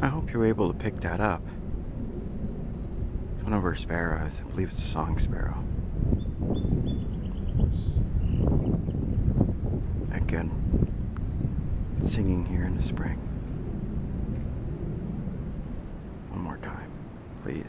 I hope you're able to pick that up. One of our sparrows. I believe it's a song sparrow. Again, singing here in the spring. One more time, please.